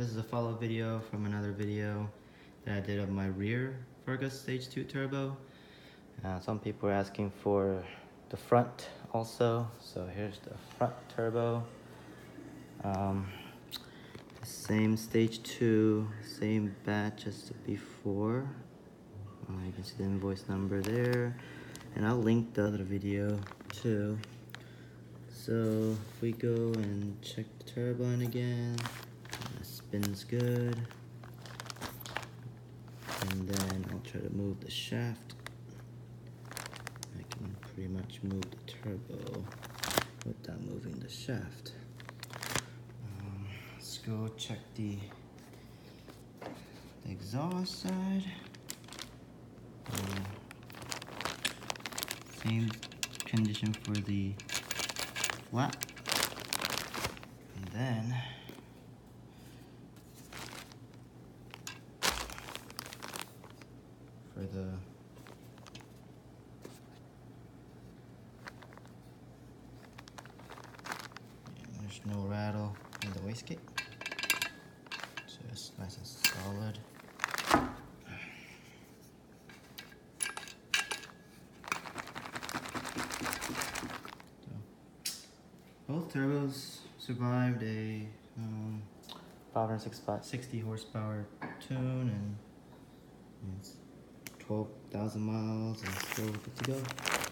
this is a follow video from another video that I did of my rear Vargas Stage 2 Turbo. Uh, some people are asking for the front also, so here's the front turbo. Um, same stage 2, same batch as before. Uh, you can see the invoice number there, and I'll link the other video too. So if we go and check the turbine again, spins good. And then I'll try to move the shaft. I can pretty much move the turbo without moving the shaft. Um, let's go check the, exhaust side. Um, same condition for the flat. And then for the there's no rattle in the wastegate. So it's nice and solid. Both turbos survived a um, 560 horsepower tune and it's 12,000 miles and still good to go.